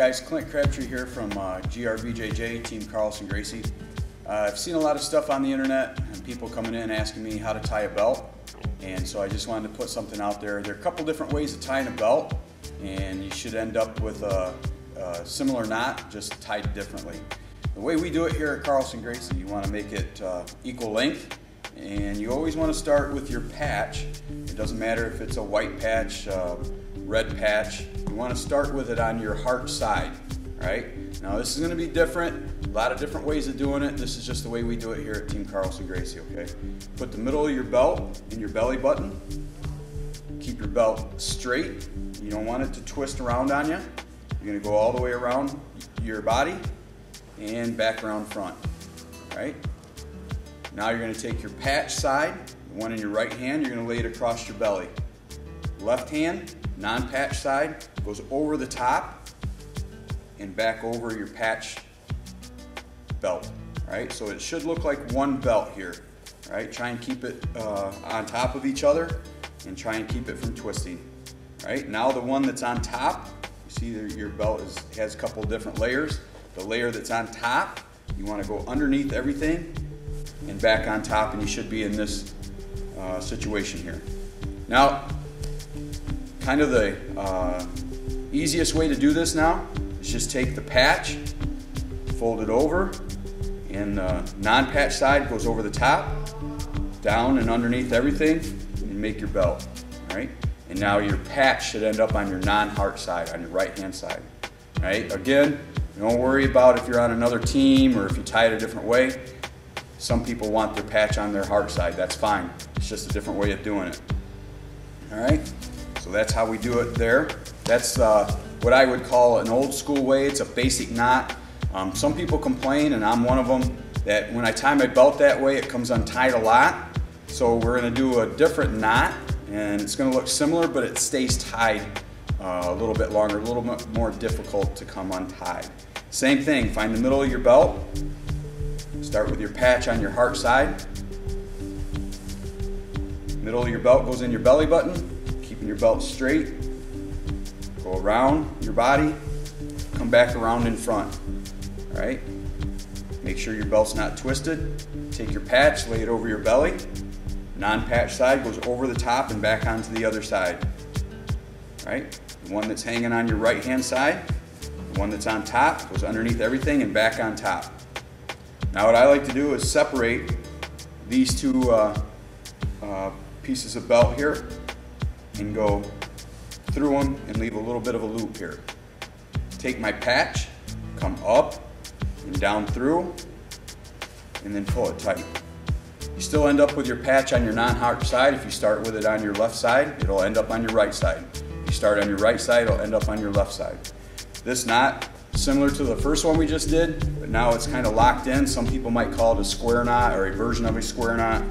guys, Clint Crabtree here from uh, GRBJJ, Team Carlson Gracie. Uh, I've seen a lot of stuff on the internet and people coming in asking me how to tie a belt. And so I just wanted to put something out there. There are a couple different ways of tying a belt and you should end up with a, a similar knot, just tied differently. The way we do it here at Carlson Gracie, you want to make it uh, equal length and you always want to start with your patch. It doesn't matter if it's a white patch, uh, red patch. You want to start with it on your heart side, right? Now this is going to be different, a lot of different ways of doing it. This is just the way we do it here at Team Carlson Gracie, okay? Put the middle of your belt in your belly button. Keep your belt straight. You don't want it to twist around on you. You're going to go all the way around your body and back around front, right? Now you're going to take your patch side, the one in your right hand, you're going to lay it across your belly. Left hand, non-patch side, goes over the top and back over your patch belt. Right, so it should look like one belt here. Right, try and keep it uh, on top of each other and try and keep it from twisting. Right, now the one that's on top, you see that your belt is, has a couple different layers. The layer that's on top, you want to go underneath everything and back on top and you should be in this uh, situation here. Now, kind of the uh, easiest way to do this now is just take the patch, fold it over, and the non-patch side goes over the top, down and underneath everything, and make your belt, right? And now your patch should end up on your non-heart side, on your right-hand side, right? Again, don't worry about if you're on another team or if you tie it a different way. Some people want their patch on their heart side. That's fine. It's just a different way of doing it. All right? That's how we do it there. That's uh, what I would call an old school way. It's a basic knot. Um, some people complain, and I'm one of them, that when I tie my belt that way, it comes untied a lot. So we're going to do a different knot, and it's going to look similar, but it stays tied uh, a little bit longer, a little bit more difficult to come untied. Same thing, find the middle of your belt, Start with your patch on your heart side. Middle of your belt goes in your belly button, your belt straight. Go around your body, come back around in front. All right? Make sure your belt's not twisted. Take your patch, lay it over your belly. Non-patch side goes over the top and back onto the other side. All right? The one that's hanging on your right hand side, the one that's on top goes underneath everything and back on top. Now what I like to do is separate these two uh, uh, pieces of belt here and go through them and leave a little bit of a loop here. Take my patch, come up and down through, and then pull it tight. You still end up with your patch on your non-heart side. If you start with it on your left side, it'll end up on your right side. If you start on your right side, it'll end up on your left side. This knot similar to the first one we just did, but now it's kind of locked in. Some people might call it a square knot or a version of a square knot,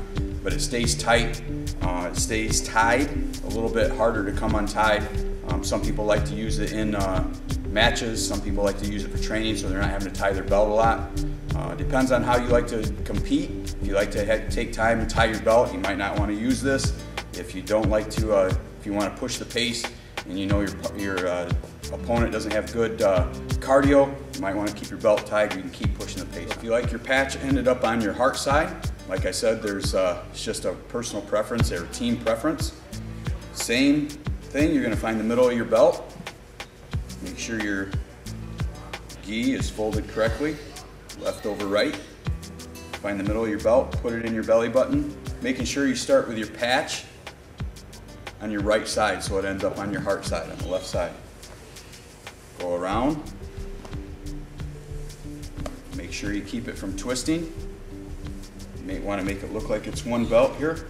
but it stays tight. Uh, it stays tied, a little bit harder to come untied. Um, some people like to use it in uh, matches. Some people like to use it for training so they're not having to tie their belt a lot. Uh, depends on how you like to compete. If you like to take time and tie your belt, you might not want to use this. If you don't like to, uh, if you want to push the pace and you know your, your uh, opponent doesn't have good uh, cardio, you might want to keep your belt tied. You can keep pushing the pace. If you like your patch ended up on your heart side, like I said, there's uh, it's just a personal preference or team preference. Same thing, you're going to find the middle of your belt. Make sure your gi is folded correctly, left over right. Find the middle of your belt, put it in your belly button, making sure you start with your patch on your right side so it ends up on your heart side, on the left side. Go around. Make sure you keep it from twisting. May want to make it look like it's one belt here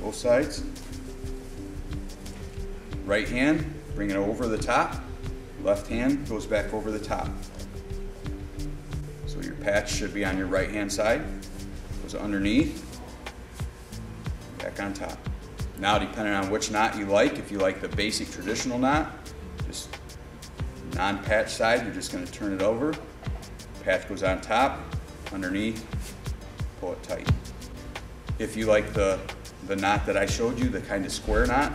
both sides. Right hand, bring it over the top. Left hand goes back over the top. So your patch should be on your right hand side. Goes underneath, back on top. Now depending on which knot you like, if you like the basic traditional knot, just non-patch side, you're just going to turn it over. Patch goes on top, underneath, pull it tight. If you like the, the knot that I showed you, the kind of square knot,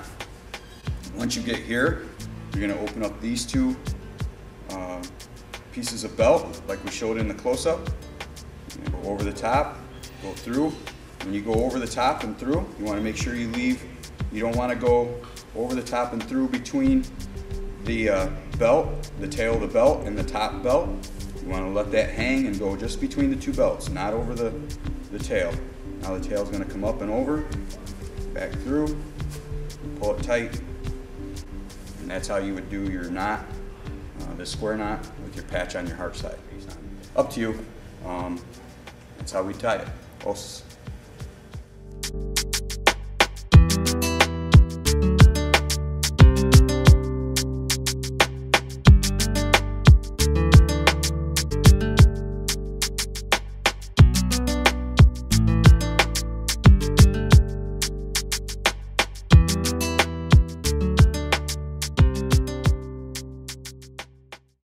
once you get here, you're going to open up these two uh, pieces of belt, like we showed in the close-up. Go over the top, go through. When you go over the top and through, you want to make sure you leave, you don't want to go over the top and through between the uh, belt, the tail of the belt and the top belt. You want to let that hang and go just between the two belts, not over the, the tail. Now the tail's going to come up and over, back through, pull it tight, and that's how you would do your knot, uh, the square knot with your patch on your heart side. Up to you. Um, that's how we tie it. Os.